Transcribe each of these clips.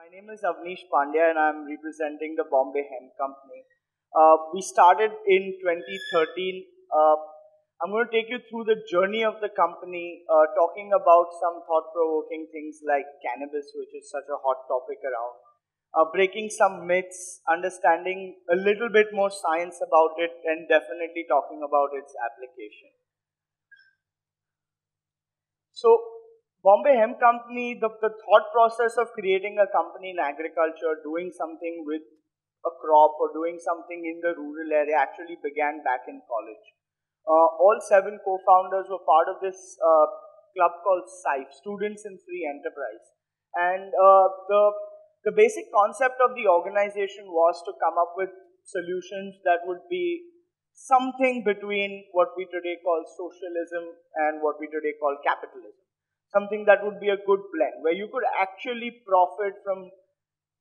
My name is Avnish Pandya and I'm representing the Bombay Hemp Company. Uh, we started in 2013. Uh, I'm going to take you through the journey of the company, uh, talking about some thought provoking things like cannabis, which is such a hot topic around, uh, breaking some myths, understanding a little bit more science about it, and definitely talking about its application. So, Bombay Hemp Company, the, the thought process of creating a company in agriculture, doing something with a crop or doing something in the rural area actually began back in college. Uh, all seven co-founders were part of this uh, club called SIFE, Students in Free Enterprise. And uh, the, the basic concept of the organization was to come up with solutions that would be something between what we today call socialism and what we today call capitalism something that would be a good blend, where you could actually profit from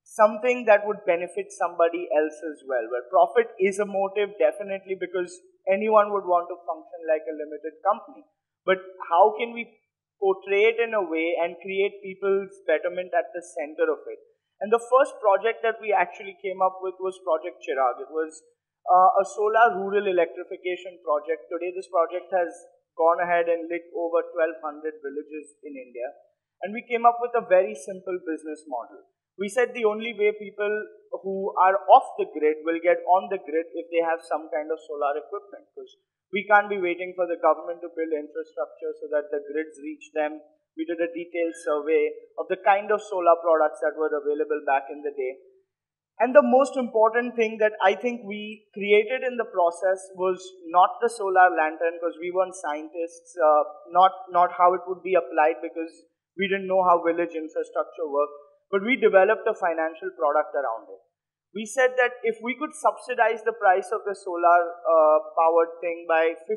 something that would benefit somebody else as well. Where profit is a motive, definitely, because anyone would want to function like a limited company. But how can we portray it in a way and create people's betterment at the center of it? And the first project that we actually came up with was Project Chirag. It was uh, a solar rural electrification project. Today, this project has gone ahead and lit over 1200 villages in India. And we came up with a very simple business model. We said the only way people who are off the grid will get on the grid if they have some kind of solar equipment because we can't be waiting for the government to build infrastructure so that the grids reach them. We did a detailed survey of the kind of solar products that were available back in the day and the most important thing that I think we created in the process was not the solar lantern because we weren't scientists, uh, not, not how it would be applied because we didn't know how village infrastructure worked, but we developed a financial product around it. We said that if we could subsidize the price of the solar uh, powered thing by 50%,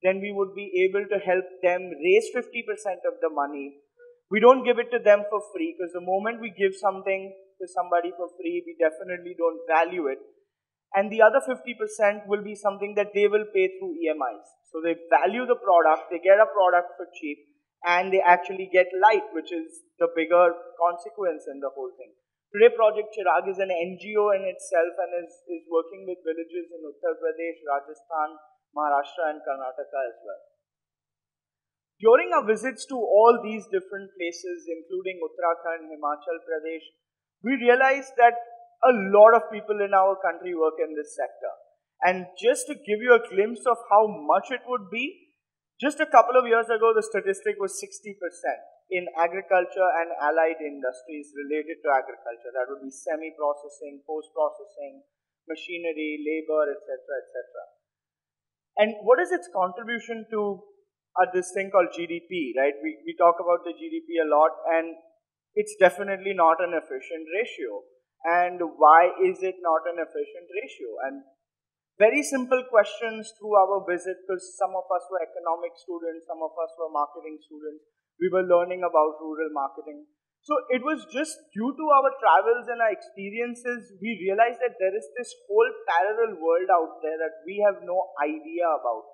then we would be able to help them raise 50% of the money. We don't give it to them for free because the moment we give something to somebody for free, we definitely don't value it. And the other 50% will be something that they will pay through EMIs. So they value the product, they get a product for cheap, and they actually get light, which is the bigger consequence in the whole thing. Today, Project Chirag is an NGO in itself and is, is working with villages in Uttar Pradesh, Rajasthan, Maharashtra, and Karnataka as well. During our visits to all these different places, including Uttarakhand, Himachal Pradesh, we realize that a lot of people in our country work in this sector. And just to give you a glimpse of how much it would be, just a couple of years ago, the statistic was 60% in agriculture and allied industries related to agriculture. That would be semi processing, post processing, machinery, labor, etc., etc. And what is its contribution to uh, this thing called GDP, right? We, we talk about the GDP a lot, and it's definitely not an efficient ratio. And why is it not an efficient ratio? And very simple questions through our visit because some of us were economic students, some of us were marketing students. We were learning about rural marketing. So it was just due to our travels and our experiences, we realized that there is this whole parallel world out there that we have no idea about.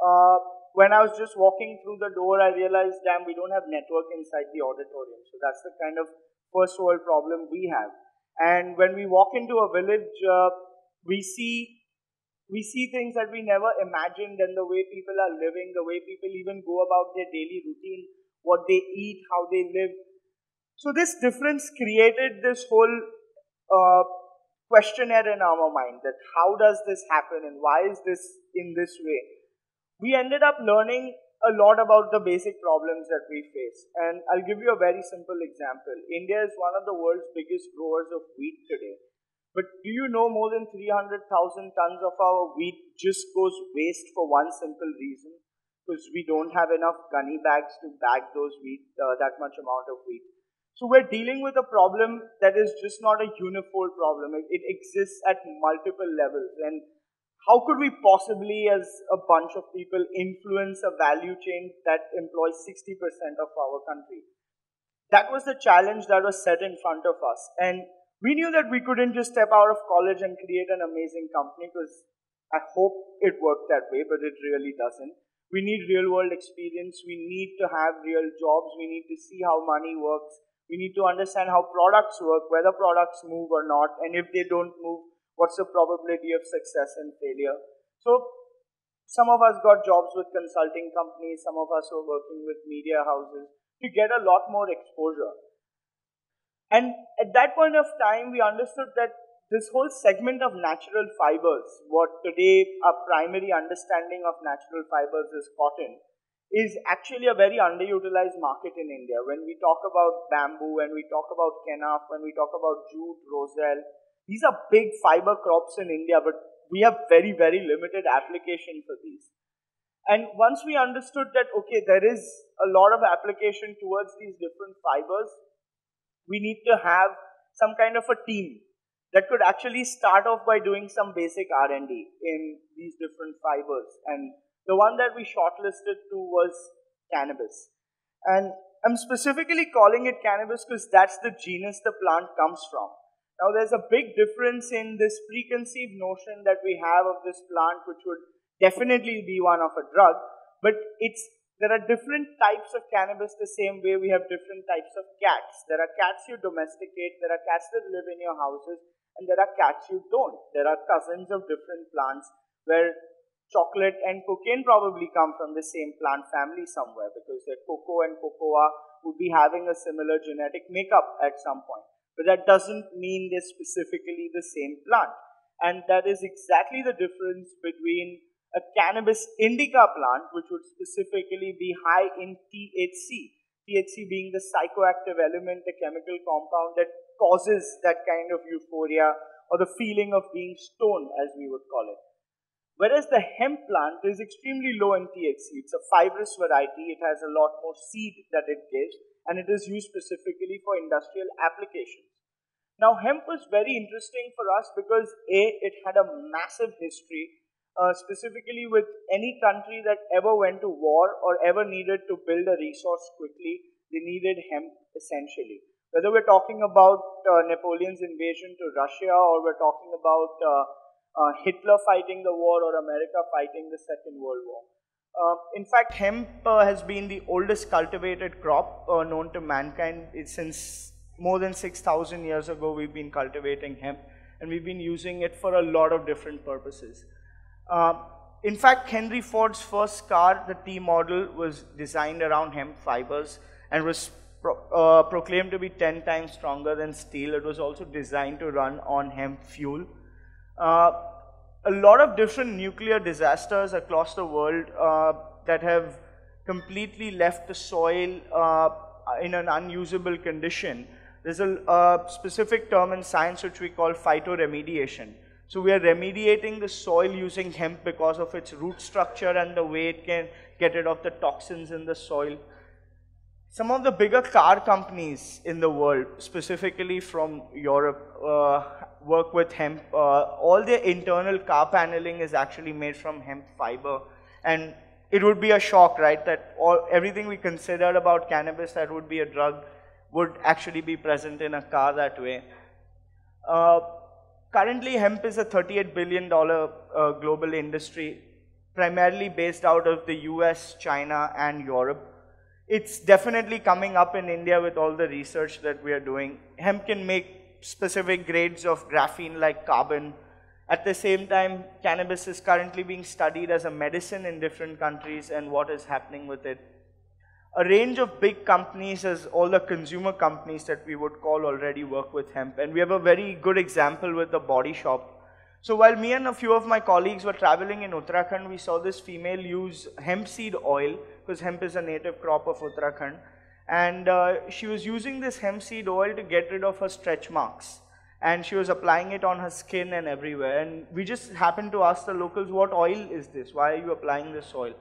Uh, when I was just walking through the door, I realized, damn, we don't have network inside the auditorium. So that's the kind of first world problem we have. And when we walk into a village, uh, we see we see things that we never imagined, and the way people are living, the way people even go about their daily routine, what they eat, how they live. So this difference created this whole uh, questionnaire in our mind that how does this happen and why is this in this way? We ended up learning a lot about the basic problems that we face. And I'll give you a very simple example. India is one of the world's biggest growers of wheat today. But do you know more than 300,000 tons of our wheat just goes waste for one simple reason? Because we don't have enough gunny bags to bag those wheat, uh, that much amount of wheat. So we're dealing with a problem that is just not a uniform problem. It, it exists at multiple levels. And how could we possibly, as a bunch of people, influence a value chain that employs 60% of our country? That was the challenge that was set in front of us. And we knew that we couldn't just step out of college and create an amazing company because I hope it worked that way, but it really doesn't. We need real world experience. We need to have real jobs. We need to see how money works. We need to understand how products work, whether products move or not, and if they don't move, what's the probability of success and failure. So some of us got jobs with consulting companies, some of us were working with media houses to get a lot more exposure. And at that point of time, we understood that this whole segment of natural fibers, what today our primary understanding of natural fibers is cotton, is actually a very underutilized market in India. When we talk about bamboo, when we talk about kenaf, when we talk about jute, roselle, these are big fiber crops in India, but we have very, very limited application for these. And once we understood that, okay, there is a lot of application towards these different fibers, we need to have some kind of a team that could actually start off by doing some basic R&D in these different fibers. And the one that we shortlisted to was cannabis. And I'm specifically calling it cannabis because that's the genus the plant comes from. Now, there's a big difference in this preconceived notion that we have of this plant, which would definitely be one of a drug, but it's there are different types of cannabis the same way we have different types of cats. There are cats you domesticate, there are cats that live in your houses, and there are cats you don't. There are cousins of different plants where chocolate and cocaine probably come from the same plant family somewhere because their cocoa and coca would be having a similar genetic makeup at some point. But that doesn't mean they're specifically the same plant. And that is exactly the difference between a cannabis indica plant, which would specifically be high in THC, THC being the psychoactive element, the chemical compound that causes that kind of euphoria or the feeling of being stoned, as we would call it. Whereas the hemp plant is extremely low in THC. It's a fibrous variety. It has a lot more seed that it gives, and it is used specifically for industrial applications. Now, hemp was very interesting for us because A, it had a massive history uh, specifically with any country that ever went to war or ever needed to build a resource quickly, they needed hemp essentially. Whether we're talking about uh, Napoleon's invasion to Russia or we're talking about uh, uh Hitler fighting the war or America fighting the Second World War. Uh, in fact, hemp uh, has been the oldest cultivated crop known to mankind. It's since more than 6,000 years ago, we've been cultivating hemp and we've been using it for a lot of different purposes. Uh, in fact, Henry Ford's first car, the T model, was designed around hemp fibers and was pro uh, proclaimed to be 10 times stronger than steel. It was also designed to run on hemp fuel. Uh, a lot of different nuclear disasters across the world uh, that have completely left the soil uh, in an unusable condition. There's a, a specific term in science which we call phytoremediation so we are remediating the soil using hemp because of its root structure and the way it can get rid of the toxins in the soil. Some of the bigger car companies in the world, specifically from Europe, uh, work with hemp. Uh, all their internal car paneling is actually made from hemp fiber. And it would be a shock, right, that all, everything we considered about cannabis that would be a drug would actually be present in a car that way. Uh, Currently, hemp is a $38 billion uh, global industry, primarily based out of the US, China, and Europe. It's definitely coming up in India with all the research that we are doing. Hemp can make specific grades of graphene like carbon. At the same time, cannabis is currently being studied as a medicine in different countries and what is happening with it a range of big companies as all the consumer companies that we would call already work with hemp. And we have a very good example with the body shop. So while me and a few of my colleagues were traveling in Uttarakhand, we saw this female use hemp seed oil, because hemp is a native crop of Uttarakhand. And uh, she was using this hemp seed oil to get rid of her stretch marks. And she was applying it on her skin and everywhere. And we just happened to ask the locals, what oil is this? Why are you applying this oil?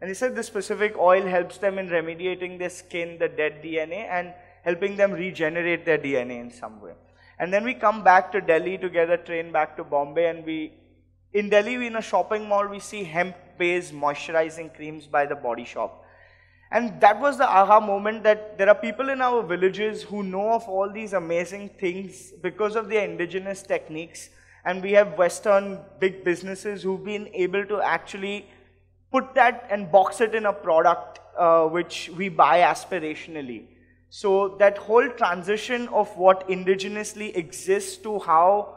And they said this specific oil helps them in remediating their skin, the dead DNA, and helping them regenerate their DNA in some way. And then we come back to Delhi to get a train back to Bombay, and we, in Delhi, we in a shopping mall, we see hemp-based moisturizing creams by the Body Shop. And that was the aha moment that there are people in our villages who know of all these amazing things because of their indigenous techniques. And we have Western big businesses who've been able to actually put that and box it in a product uh, which we buy aspirationally. So that whole transition of what indigenously exists to how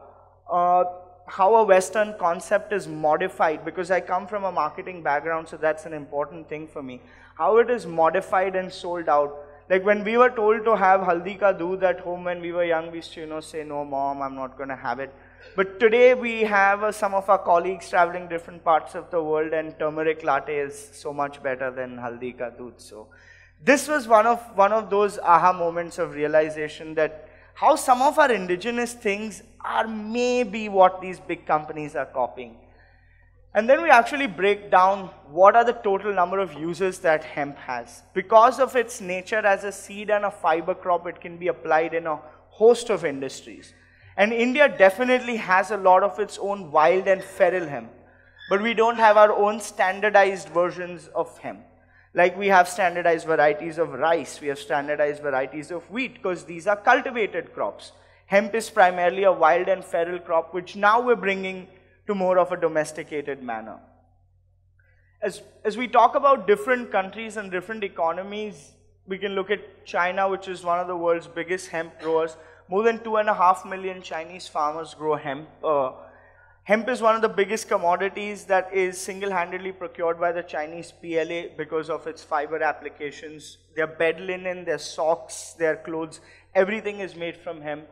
uh, how a Western concept is modified, because I come from a marketing background, so that's an important thing for me. How it is modified and sold out. Like when we were told to have haldi ka doodh at home when we were young, we used to you know say, no mom, I'm not going to have it. But today we have uh, some of our colleagues traveling different parts of the world and turmeric latte is so much better than haldi ka doodh. So this was one of, one of those aha moments of realization that how some of our indigenous things are maybe what these big companies are copying. And then we actually break down what are the total number of uses that hemp has. Because of its nature as a seed and a fiber crop, it can be applied in a host of industries. And India definitely has a lot of its own wild and feral hemp. But we don't have our own standardized versions of hemp. Like we have standardized varieties of rice, we have standardized varieties of wheat because these are cultivated crops. Hemp is primarily a wild and feral crop which now we're bringing to more of a domesticated manner. As, as we talk about different countries and different economies, we can look at China, which is one of the world's biggest hemp growers. More than two and a half million Chinese farmers grow hemp. Uh, Hemp is one of the biggest commodities that is single-handedly procured by the Chinese PLA because of its fiber applications. Their bed linen, their socks, their clothes, everything is made from hemp.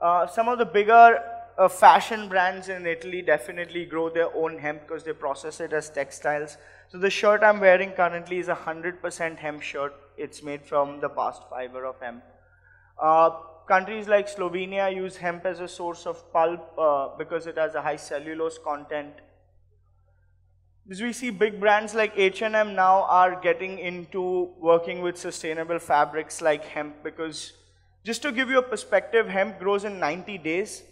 Uh, some of the bigger uh, fashion brands in Italy definitely grow their own hemp because they process it as textiles. So the shirt I'm wearing currently is a 100% hemp shirt. It's made from the bast fiber of hemp. Uh, Countries like Slovenia use hemp as a source of pulp uh, because it has a high cellulose content. As we see big brands like H&M now are getting into working with sustainable fabrics like hemp because just to give you a perspective, hemp grows in 90 days,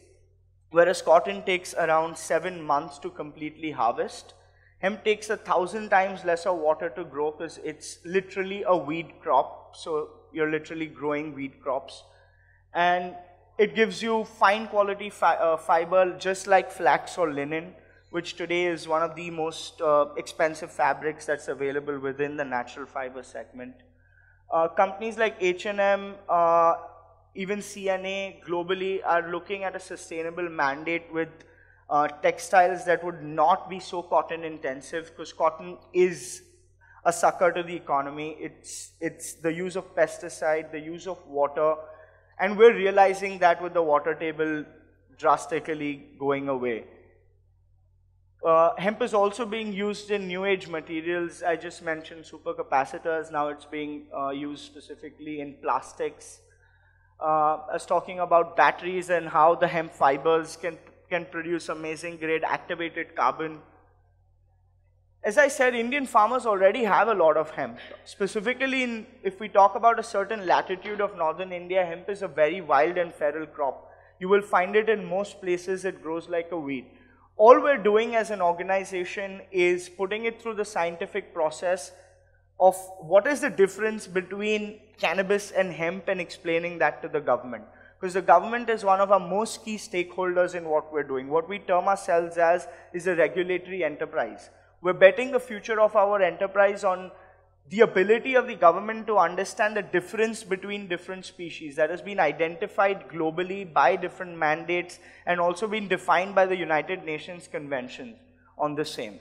whereas cotton takes around seven months to completely harvest. Hemp takes a thousand times lesser water to grow because it's literally a weed crop. So you're literally growing weed crops and it gives you fine quality fi uh, fiber just like flax or linen which today is one of the most uh, expensive fabrics that's available within the natural fiber segment. Uh, companies like H&M, uh, even C&A globally are looking at a sustainable mandate with uh, textiles that would not be so cotton intensive because cotton is a sucker to the economy. It's, it's the use of pesticide, the use of water, and we're realizing that with the water table drastically going away. Uh, hemp is also being used in new age materials. I just mentioned supercapacitors. Now it's being uh, used specifically in plastics. Uh, I was talking about batteries and how the hemp fibers can, can produce amazing grade activated carbon. As I said, Indian farmers already have a lot of hemp. Specifically, in, if we talk about a certain latitude of northern India, hemp is a very wild and feral crop. You will find it in most places, it grows like a weed. All we're doing as an organization is putting it through the scientific process of what is the difference between cannabis and hemp and explaining that to the government. Because the government is one of our most key stakeholders in what we're doing. What we term ourselves as is a regulatory enterprise. We're betting the future of our enterprise on the ability of the government to understand the difference between different species that has been identified globally by different mandates and also been defined by the United Nations Convention on the same.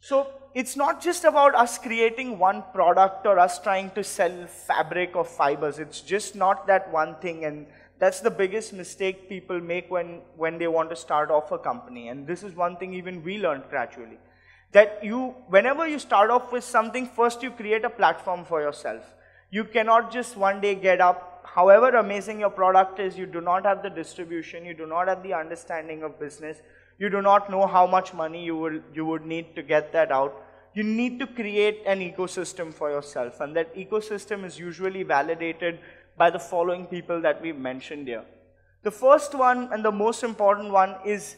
So it's not just about us creating one product or us trying to sell fabric or fibers. It's just not that one thing and that's the biggest mistake people make when, when they want to start off a company. And this is one thing even we learned gradually. That you, whenever you start off with something, first you create a platform for yourself. You cannot just one day get up, however amazing your product is, you do not have the distribution, you do not have the understanding of business, you do not know how much money you, will, you would need to get that out. You need to create an ecosystem for yourself, and that ecosystem is usually validated by the following people that we've mentioned here. The first one and the most important one is,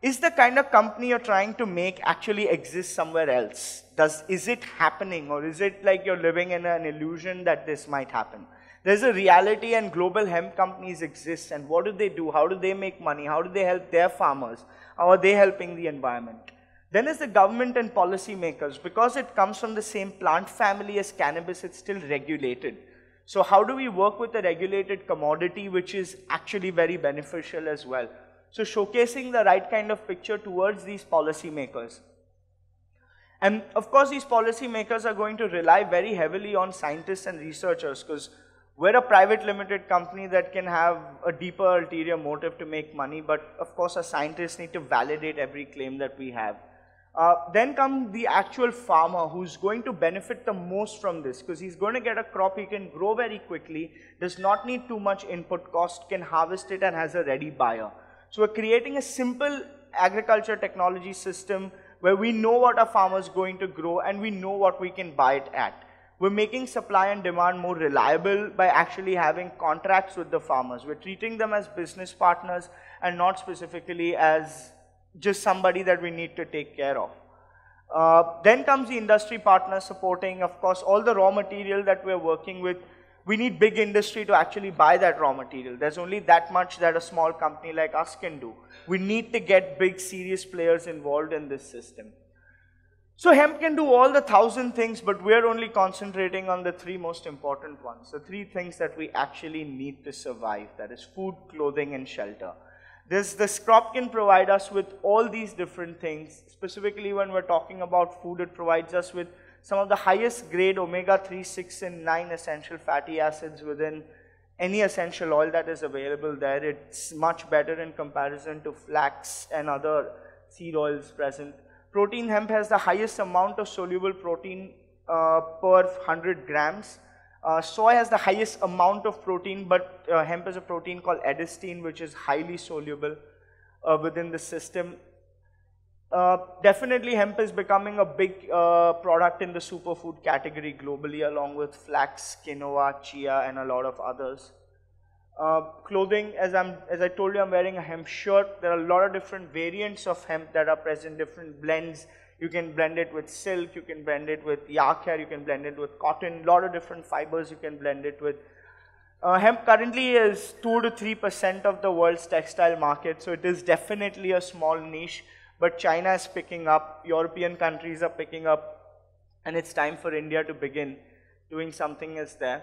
is the kind of company you're trying to make actually exist somewhere else? Does, is it happening or is it like you're living in an illusion that this might happen? There's a reality and global hemp companies exist and what do they do? How do they make money? How do they help their farmers? How are they helping the environment? Then is the government and policymakers. Because it comes from the same plant family as cannabis, it's still regulated. So how do we work with a regulated commodity which is actually very beneficial as well? So showcasing the right kind of picture towards these policymakers. And of course, these policymakers are going to rely very heavily on scientists and researchers because we're a private limited company that can have a deeper ulterior motive to make money, but of course, our scientists need to validate every claim that we have. Uh, then comes the actual farmer who's going to benefit the most from this because he's going to get a crop he can grow very quickly, does not need too much input cost, can harvest it and has a ready buyer. So we're creating a simple agriculture technology system where we know what our farmer is going to grow and we know what we can buy it at. We're making supply and demand more reliable by actually having contracts with the farmers. We're treating them as business partners and not specifically as just somebody that we need to take care of. Uh, then comes the industry partners supporting, of course, all the raw material that we're working with. We need big industry to actually buy that raw material. There's only that much that a small company like us can do. We need to get big, serious players involved in this system. So hemp can do all the thousand things, but we're only concentrating on the three most important ones. The three things that we actually need to survive. That is food, clothing, and shelter. This, this crop can provide us with all these different things. Specifically, when we're talking about food, it provides us with some of the highest grade omega-3, 6, and 9 essential fatty acids within any essential oil that is available there. It's much better in comparison to flax and other seed oils present. Protein hemp has the highest amount of soluble protein uh, per 100 grams. Uh, soy has the highest amount of protein, but uh, hemp has a protein called edestin, which is highly soluble uh, within the system. Uh, definitely, hemp is becoming a big uh, product in the superfood category globally, along with flax, quinoa, chia, and a lot of others. Uh, clothing, as, I'm, as I told you, I'm wearing a hemp shirt. There are a lot of different variants of hemp that are present, different blends, you can blend it with silk, you can blend it with yak hair, you can blend it with cotton, a lot of different fibers you can blend it with. Uh, hemp currently is 2 to 3% of the world's textile market, so it is definitely a small niche, but China is picking up, European countries are picking up, and it's time for India to begin doing something as there.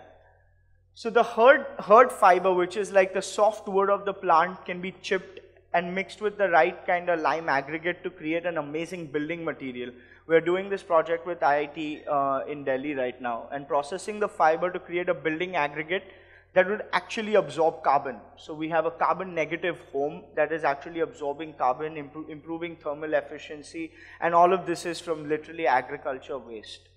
So the hurd, hurd fiber, which is like the soft wood of the plant, can be chipped and mixed with the right kind of lime aggregate to create an amazing building material. We're doing this project with IIT uh, in Delhi right now and processing the fiber to create a building aggregate that would actually absorb carbon. So we have a carbon negative home that is actually absorbing carbon, impro improving thermal efficiency, and all of this is from literally agriculture waste.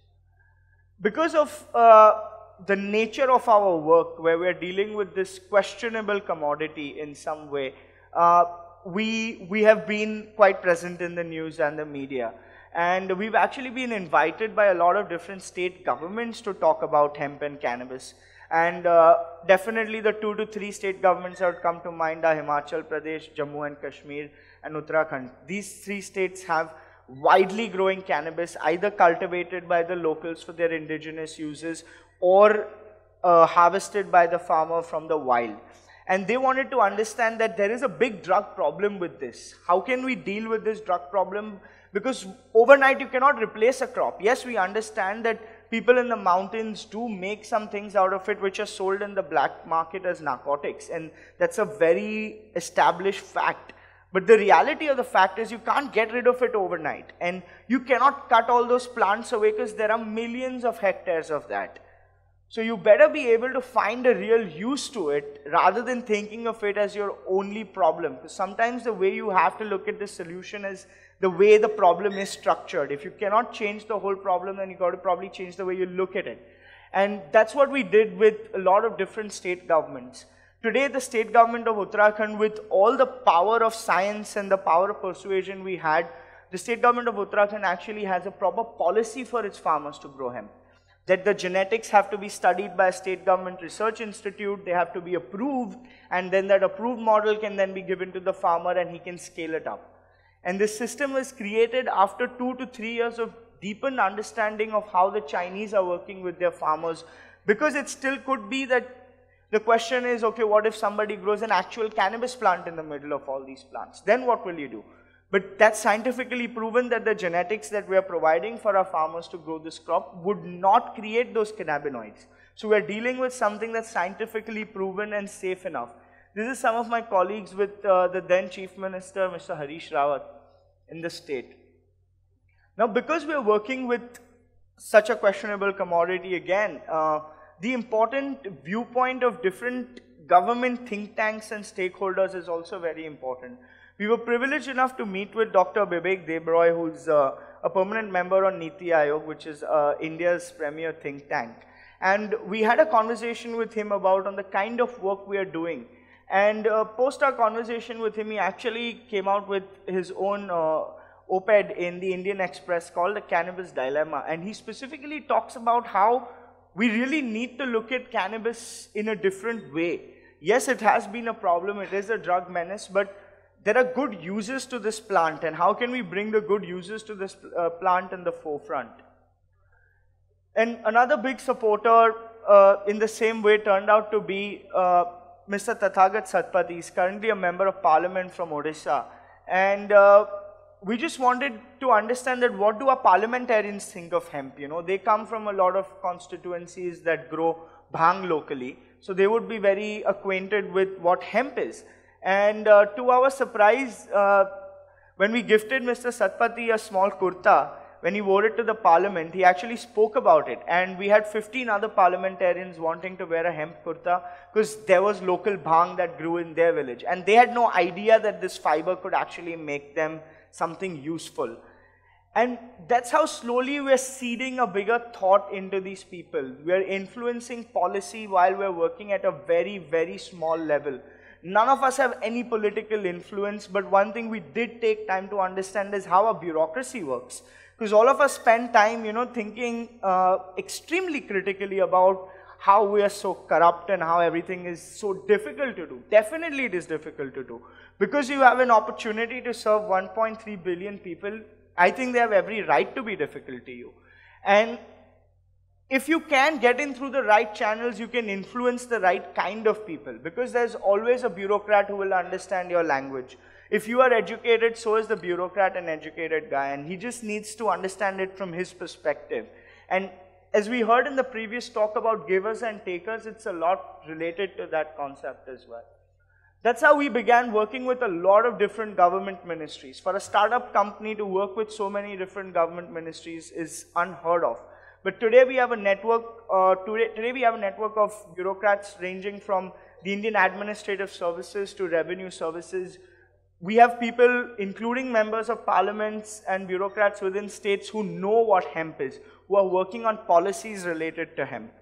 Because of uh, the nature of our work, where we're dealing with this questionable commodity in some way, uh, we, we have been quite present in the news and the media. And we've actually been invited by a lot of different state governments to talk about hemp and cannabis. And uh, definitely the two to three state governments that would come to mind are Himachal Pradesh, Jammu and Kashmir, and Uttarakhand. These three states have widely growing cannabis, either cultivated by the locals for their indigenous uses or uh, harvested by the farmer from the wild and they wanted to understand that there is a big drug problem with this. How can we deal with this drug problem? Because overnight you cannot replace a crop. Yes, we understand that people in the mountains do make some things out of it which are sold in the black market as narcotics, and that's a very established fact. But the reality of the fact is you can't get rid of it overnight, and you cannot cut all those plants away because there are millions of hectares of that. So you better be able to find a real use to it rather than thinking of it as your only problem. Because sometimes the way you have to look at the solution is the way the problem is structured. If you cannot change the whole problem, then you got to probably change the way you look at it. And that's what we did with a lot of different state governments. Today, the state government of Uttarakhand, with all the power of science and the power of persuasion we had, the state government of Uttarakhand actually has a proper policy for its farmers to grow hemp that the genetics have to be studied by a state government research institute, they have to be approved, and then that approved model can then be given to the farmer and he can scale it up. And this system was created after two to three years of deepened understanding of how the Chinese are working with their farmers, because it still could be that the question is, okay, what if somebody grows an actual cannabis plant in the middle of all these plants? Then what will you do? But that's scientifically proven that the genetics that we are providing for our farmers to grow this crop would not create those cannabinoids. So we're dealing with something that's scientifically proven and safe enough. This is some of my colleagues with uh, the then Chief Minister, Mr. Harish Rawat, in the state. Now, because we're working with such a questionable commodity again, uh, the important viewpoint of different government think tanks and stakeholders is also very important. We were privileged enough to meet with Dr. Bibek Debroy, who's uh, a permanent member on Niti Aayog, which is uh, India's premier think tank. And we had a conversation with him about on the kind of work we are doing. And uh, post our conversation with him, he actually came out with his own uh, op-ed in the Indian Express called The Cannabis Dilemma. And he specifically talks about how we really need to look at cannabis in a different way. Yes, it has been a problem, it is a drug menace, but there are good uses to this plant and how can we bring the good uses to this uh, plant in the forefront. And another big supporter uh, in the same way turned out to be uh, Mr. Tathagat Satpathy. He's currently a member of parliament from Odisha. And uh, we just wanted to understand that what do our parliamentarians think of hemp? You know, they come from a lot of constituencies that grow bhang locally. So they would be very acquainted with what hemp is. And uh, to our surprise, uh, when we gifted Mr. Satpathy a small kurta, when he wore it to the parliament, he actually spoke about it. And we had 15 other parliamentarians wanting to wear a hemp kurta because there was local bhang that grew in their village. And they had no idea that this fiber could actually make them something useful. And that's how slowly we're seeding a bigger thought into these people. We're influencing policy while we're working at a very, very small level. None of us have any political influence, but one thing we did take time to understand is how a bureaucracy works. Because all of us spend time, you know, thinking uh, extremely critically about how we are so corrupt and how everything is so difficult to do. Definitely it is difficult to do. Because you have an opportunity to serve 1.3 billion people, I think they have every right to be difficult to you. And if you can get in through the right channels, you can influence the right kind of people because there's always a bureaucrat who will understand your language. If you are educated, so is the bureaucrat an educated guy, and he just needs to understand it from his perspective. And as we heard in the previous talk about givers and takers, it's a lot related to that concept as well. That's how we began working with a lot of different government ministries. For a startup company to work with so many different government ministries is unheard of. But today we have a network, uh, today, today we have a network of bureaucrats ranging from the Indian Administrative Services to Revenue Services. We have people, including members of parliaments and bureaucrats within states who know what hemp is, who are working on policies related to hemp.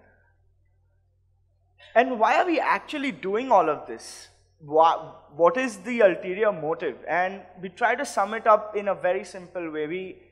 And why are we actually doing all of this? What is the ulterior motive? And we try to sum it up in a very simple way. We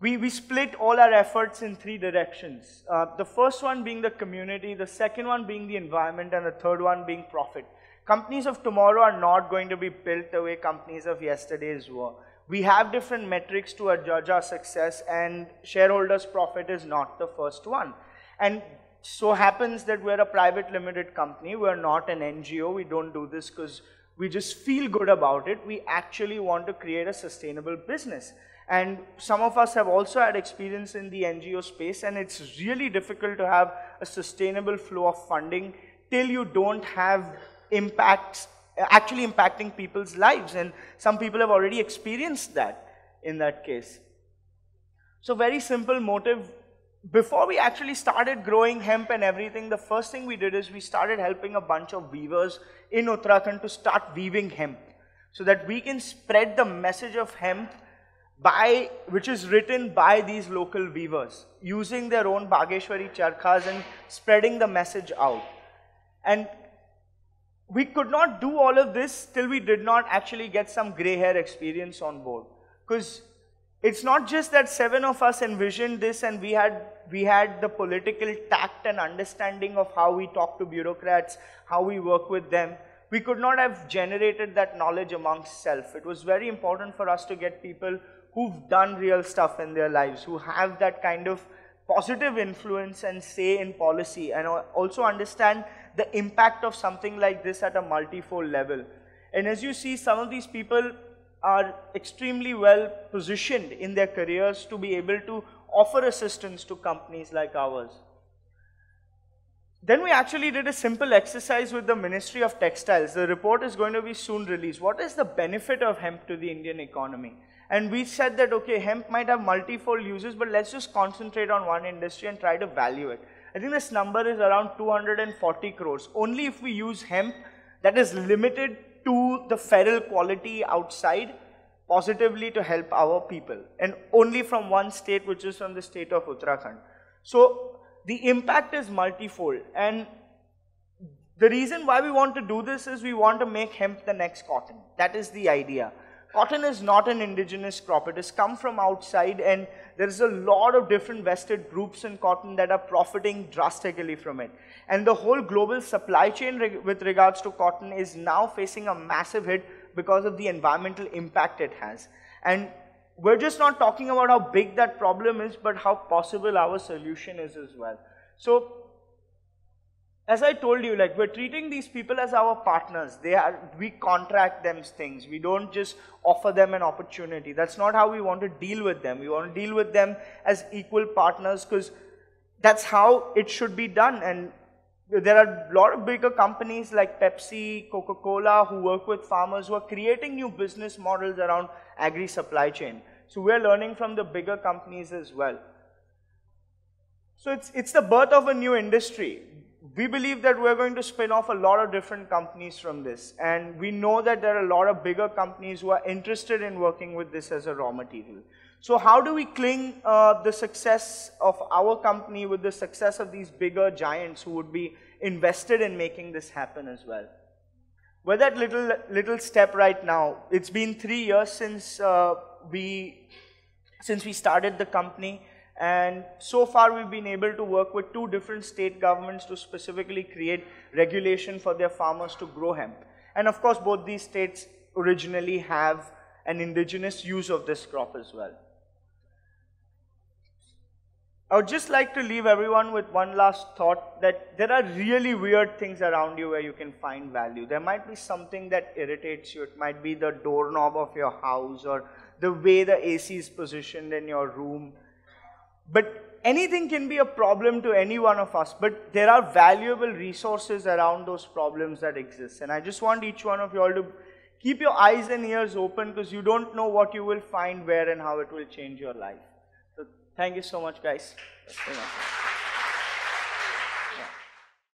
we, we split all our efforts in three directions. Uh, the first one being the community, the second one being the environment, and the third one being profit. Companies of tomorrow are not going to be built the way companies of yesterday's were. We have different metrics to judge our success, and shareholders' profit is not the first one. And so happens that we're a private limited company. We're not an NGO. We don't do this because we just feel good about it. We actually want to create a sustainable business. And some of us have also had experience in the NGO space, and it's really difficult to have a sustainable flow of funding till you don't have impacts, actually impacting people's lives. And some people have already experienced that in that case. So, very simple motive. Before we actually started growing hemp and everything, the first thing we did is we started helping a bunch of weavers in Uttarakhand to start weaving hemp so that we can spread the message of hemp by, which is written by these local weavers, using their own Bageshwari charkhas and spreading the message out. And we could not do all of this till we did not actually get some gray hair experience on board. Because it's not just that seven of us envisioned this and we had, we had the political tact and understanding of how we talk to bureaucrats, how we work with them. We could not have generated that knowledge amongst self. It was very important for us to get people who've done real stuff in their lives, who have that kind of positive influence and say in policy, and also understand the impact of something like this at a multifold level. And as you see, some of these people are extremely well positioned in their careers to be able to offer assistance to companies like ours. Then we actually did a simple exercise with the Ministry of Textiles. The report is going to be soon released. What is the benefit of hemp to the Indian economy? And we said that, okay, hemp might have multifold uses, but let's just concentrate on one industry and try to value it. I think this number is around 240 crores. Only if we use hemp that is limited to the feral quality outside positively to help our people. And only from one state, which is from the state of Uttarakhand. So the impact is multifold. And the reason why we want to do this is we want to make hemp the next cotton. That is the idea. Cotton is not an indigenous crop. It has come from outside and there's a lot of different vested groups in cotton that are profiting drastically from it. And the whole global supply chain reg with regards to cotton is now facing a massive hit because of the environmental impact it has. And we're just not talking about how big that problem is, but how possible our solution is as well. So as I told you, like we're treating these people as our partners. They are, we contract them things. We don't just offer them an opportunity. That's not how we want to deal with them. We want to deal with them as equal partners because that's how it should be done. And there are a lot of bigger companies like Pepsi, Coca-Cola who work with farmers who are creating new business models around agri supply chain. So we're learning from the bigger companies as well. So it's, it's the birth of a new industry we believe that we're going to spin off a lot of different companies from this. And we know that there are a lot of bigger companies who are interested in working with this as a raw material. So how do we cling uh, the success of our company with the success of these bigger giants who would be invested in making this happen as well? We're that little, little step right now. It's been three years since, uh, we, since we started the company. And so far, we've been able to work with two different state governments to specifically create regulation for their farmers to grow hemp. And of course, both these states originally have an indigenous use of this crop as well. I would just like to leave everyone with one last thought that there are really weird things around you where you can find value. There might be something that irritates you. It might be the doorknob of your house or the way the AC is positioned in your room but anything can be a problem to any one of us, but there are valuable resources around those problems that exist. And I just want each one of you all to keep your eyes and ears open because you don't know what you will find where and how it will change your life. So thank you so much, guys.